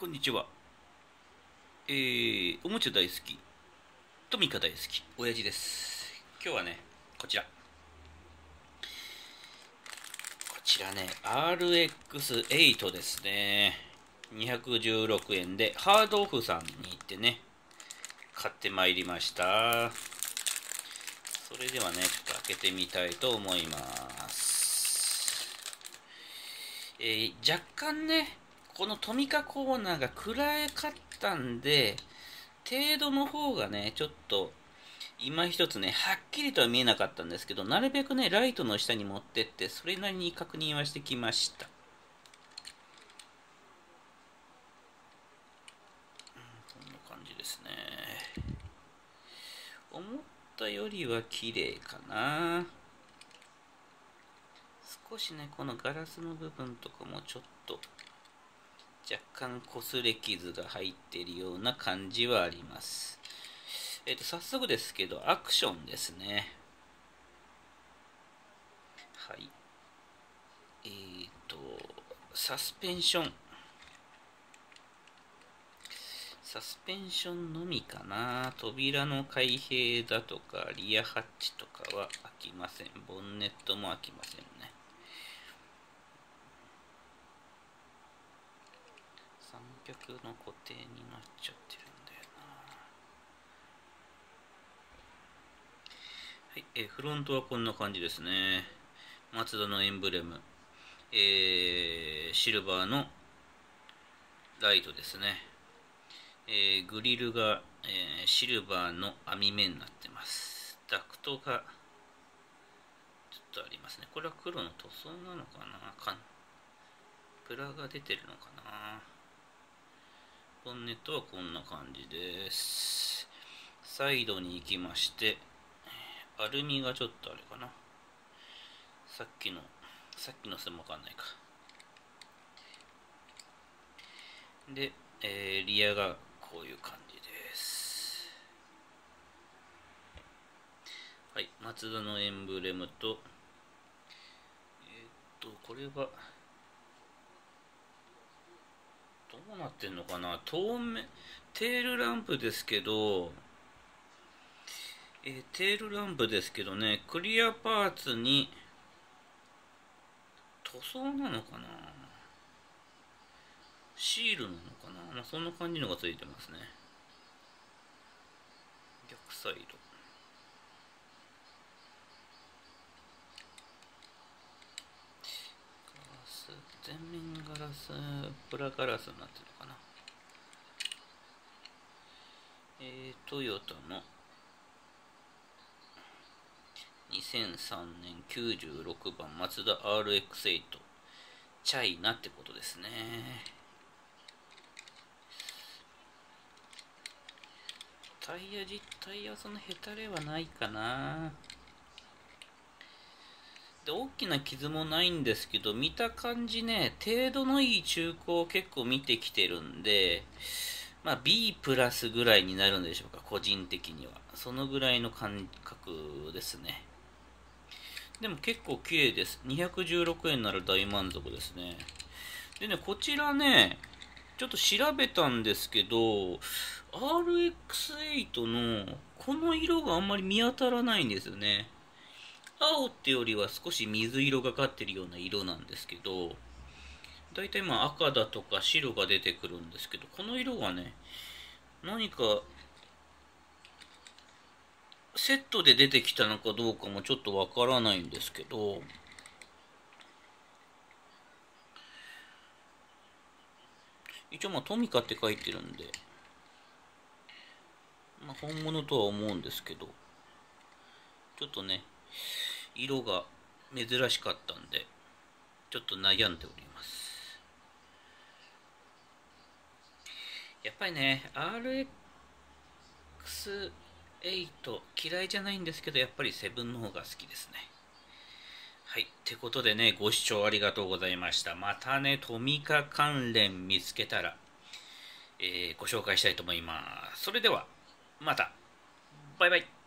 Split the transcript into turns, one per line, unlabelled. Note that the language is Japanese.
こんにちは。えー、おもちゃ大好き、トミカ大好き、親父です。今日はね、こちら。こちらね、RX8 ですね。216円で、ハードオフさんに行ってね、買ってまいりました。それではね、ちょっと開けてみたいと思います。えー若干ね、このトミカコーナーが暗かったんで、程度の方がね、ちょっと、今一つね、はっきりとは見えなかったんですけど、なるべくね、ライトの下に持ってって、それなりに確認はしてきました。うんこんな感じですね。思ったよりは綺麗かな。少しね、このガラスの部分とかもちょっと若干擦れ傷が入っているような感じはあります。えっ、と、早速ですけど、アクションですね。はい。えっ、と、サスペンション。サスペンションのみかな。扉の開閉だとか、リアハッチとかは開きません。ボンネットも開きませんね。三脚の固定になっちゃってるんだよな。はい、えフロントはこんな感じですね。マツダのエンブレム。えーシルバーのライトですね、えーグリルが、えーシルバーの網目になってます。ダクトがちょっとありますね。これは黒の塗装なのかな？プラが出てるのかな？ボンネットはこんな感じです。サイドに行きまして、アルミがちょっとあれかな。さっきの、さっきのせもわかんないか。で、えーリアがこういう感じです。はい、マツダのエンブレムと、えーっと、これは、どどうなってんのかな？透明テールランプですけど、えテールランプですけどねクリアパーツに塗装なのかな？シールなのかな、まあ、そんな感じのがついてますね。逆サイドガラス全面ガラスプラガラスになってるのかな。えー、トヨタの。2003年96番マツダ RX8 チャイナってことですね。タイヤ実態はそんなへたれはないかな。で大きな傷もないんですけど見た感じね程度のいい中古を結構見てきてるんでまあ B プラスぐらいになるんでしょうか個人的には。そのぐらいの感覚ですね。でも結構綺麗です。216円なら大満足ですね。でねこちらねちょっと調べたんですけど RX8 のこの色があんまり見当たらないんですよね。青ってよりは少し水色がかってるような色なんですけどだいたいまあ赤だとか白が出てくるんですけどこの色がね何かセットで出てきたのかどうかもちょっとわからないんですけど一応まあトミカって書いてるんでまあ本物とは思うんですけどちょっとね色が珍しかったんでちょっと悩んでおります。やっぱりね RX8 嫌いじゃないんですけどやっぱりセブンの方が好きですね。はい。ってことでねご視聴ありがとうございました。またねトミカ関連見つけたら、えーご紹介したいと思います。それではまた。バイバイ。